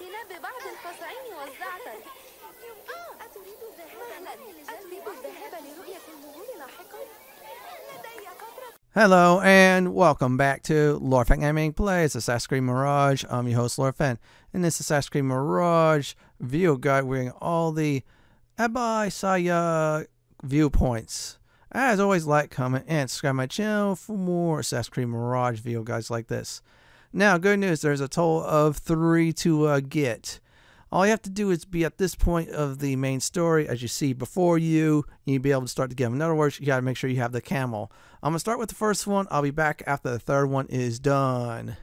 ببعض والزعتر أتريد الذهاب لرؤية لاحقا؟ Hello and welcome back to Lord Fenton Gaming Plays Assassin's Creed Mirage. I'm your host Lord Fenton. and this Assassin's Creed Mirage video guide, wearing all the Abbasiyah viewpoints. As always, like, comment, and subscribe my channel for more Assassin's Creed Mirage video guides like this. Now, good news, there's a total of three to uh, get. All you have to do is be at this point of the main story, as you see before you, you'll be able to start to get them. In other words, you got to make sure you have the camel. I'm to start with the first one. I'll be back after the third one is done.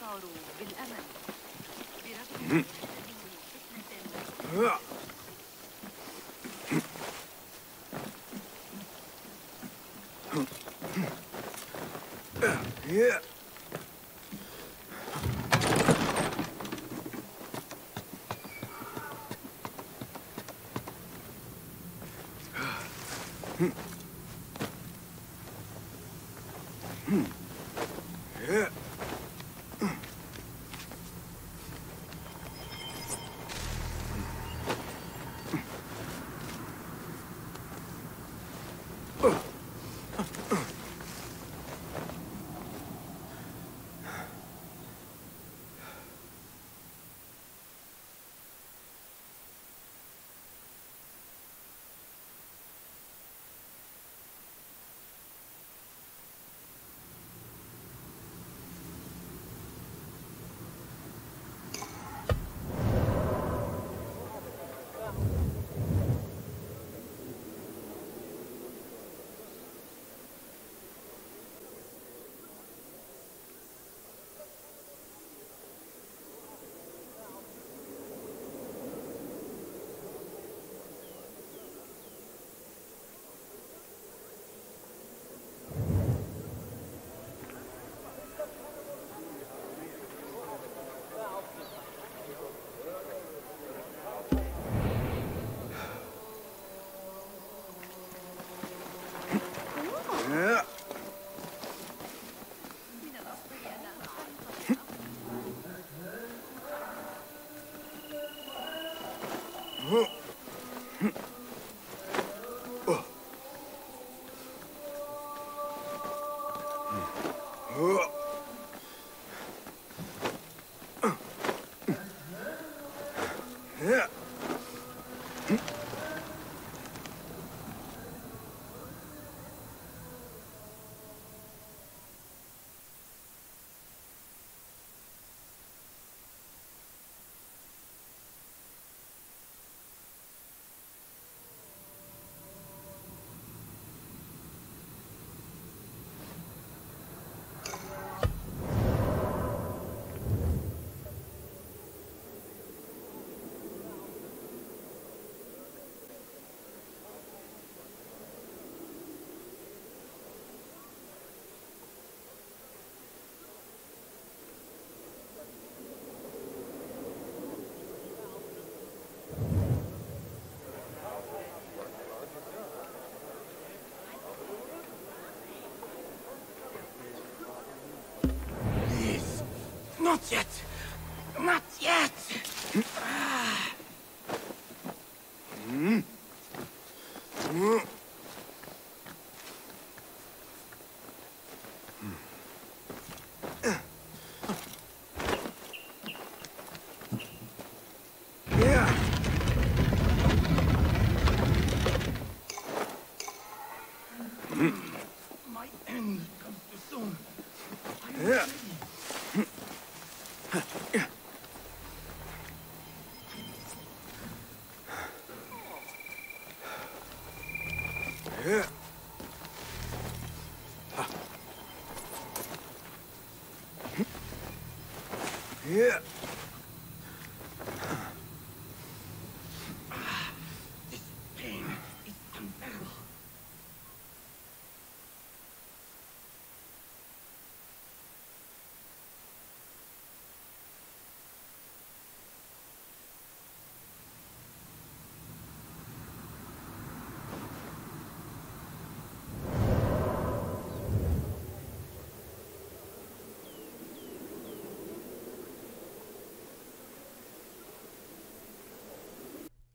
وأشعر بالأمل برغم فتنة Please. Not yet. Not yet. Yeah.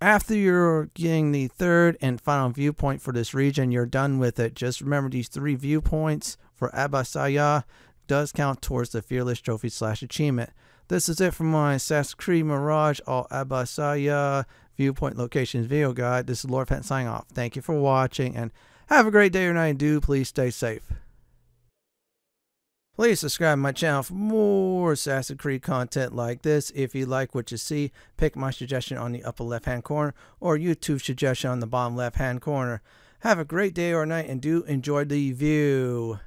After you're getting the third and final viewpoint for this region, you're done with it. Just remember these three viewpoints for Abba does count towards the Fearless Trophy slash achievement. This is it for my Assassin's Mirage All Abba Viewpoint Locations video guide. This is Lord Fenton signing off. Thank you for watching and have a great day or night. Do please stay safe. Please subscribe to my channel for more Assassin's Creed content like this. If you like what you see, pick my suggestion on the upper left hand corner or YouTube suggestion on the bottom left hand corner. Have a great day or night and do enjoy the view.